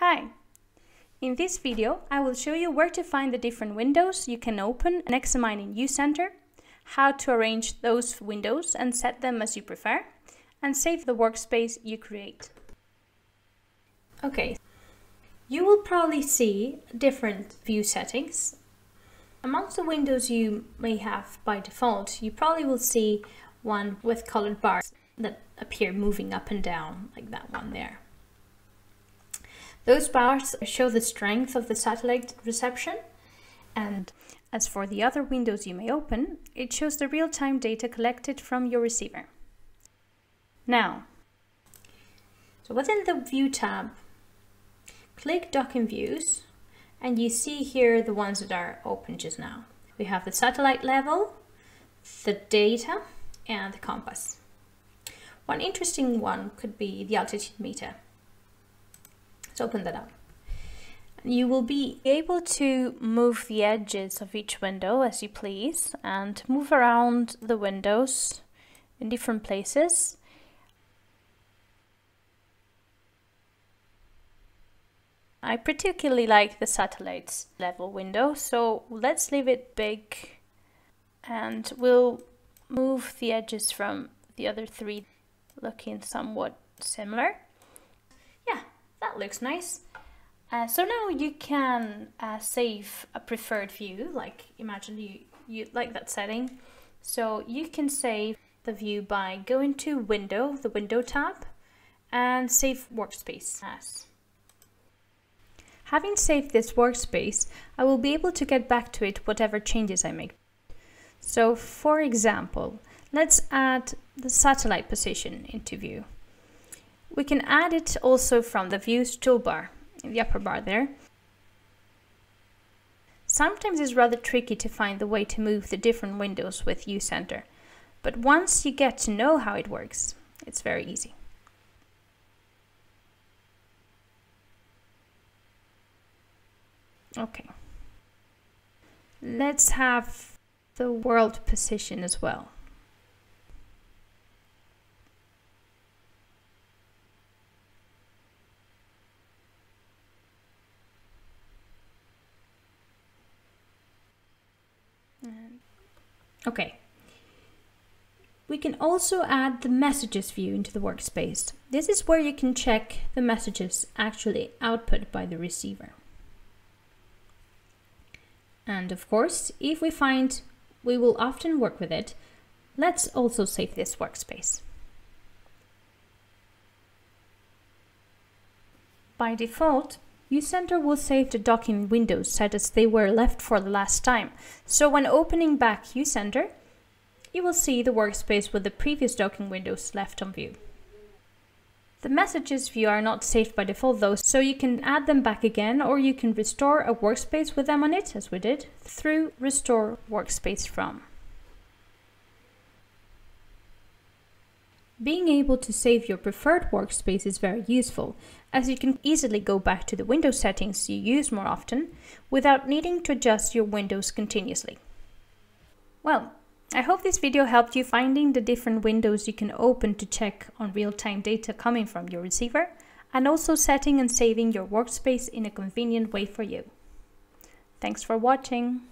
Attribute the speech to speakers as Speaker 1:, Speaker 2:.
Speaker 1: Hi! In this video, I will show you where to find the different windows you can open and examine in u-center, how to arrange those windows and set them as you prefer, and save the workspace you create. Okay, you will probably see different view settings. Amongst the windows you may have by default, you probably will see one with colored bars that appear moving up and down, like that one there. Those bars show the strength of the satellite reception and as for the other windows you may open, it shows the real-time data collected from your receiver. Now, so within the View tab, click Docking Views and you see here the ones that are open just now. We have the satellite level, the data and the compass. One interesting one could be the altitude meter. Let's open that up. You will be able to move the edges of each window as you please and move around the windows in different places. I particularly like the satellites level window, so let's leave it big and we'll move the edges from the other three looking somewhat similar looks nice. Uh, so now you can uh, save a preferred view, like imagine you, you like that setting. So you can save the view by going to Window, the Window tab, and Save Workspace as. Having saved this workspace, I will be able to get back to it whatever changes I make. So for example, let's add the satellite position into view. We can add it also from the Views toolbar, in the upper bar there. Sometimes it's rather tricky to find the way to move the different windows with u-center, but once you get to know how it works, it's very easy. Okay. Let's have the world position as well. Okay. We can also add the messages view into the workspace. This is where you can check the messages actually output by the receiver. And of course, if we find we will often work with it, let's also save this workspace. By default, u-center will save the docking windows set as they were left for the last time. So when opening back u-center, you will see the workspace with the previous docking windows left on view. The messages view are not saved by default though, so you can add them back again or you can restore a workspace with them on it, as we did, through Restore Workspace From. Being able to save your preferred workspace is very useful, as you can easily go back to the window settings you use more often without needing to adjust your windows continuously. Well, I hope this video helped you finding the different windows you can open to check on real-time data coming from your receiver, and also setting and saving your workspace in a convenient way for you. Thanks for watching!